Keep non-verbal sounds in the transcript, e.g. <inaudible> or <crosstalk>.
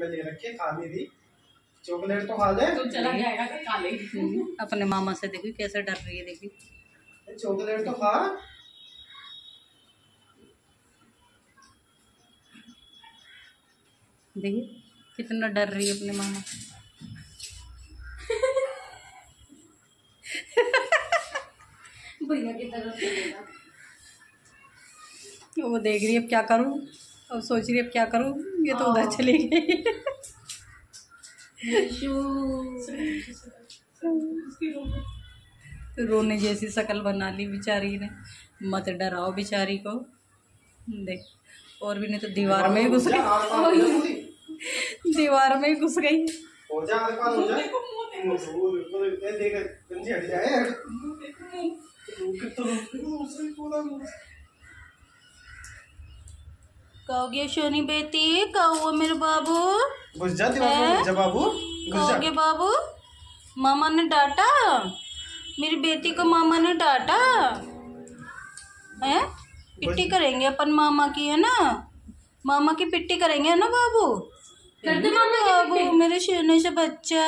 में ले रखी है खा नहीं रही चॉकलेट तो खा ले तो चला जाएगा तो खा लेगी। <laughs> अपने मामा से देखी कैसे डर रही है देखी चॉकलेट तो खा। देखी कितना डर रही है अपने मामा। <laughs> भैया की तरफ़ वो देख रही है अब क्या करूँ? अब सोच रही अब क्या करूँ? ये तो उधर चली गई। तो रोने जैसी शक्ल बना ली बेचारी ने। मत डराओ बेचारी को। देख और भी नहीं तो दीवार में ही घुस गई। हो। दीवार में ही घुस गई हो जा आर पार हो जा वो- ये देख गंजी हट जाए कितना दूसरे पूरा कहोगे सोनी बेटी कहो मेरे बाबू। घुस जा दीवार में बाबू घुस कहोगे बाबू मामा ने डांटा? मेरी बेटी को मामा ने डांटा? है? पिट्टी करेंगे अपन मामा की है ना? मामा की पिट्टी करेंगे है ना बाबू? कर दे बाबू मेरे सोने से बच्चा।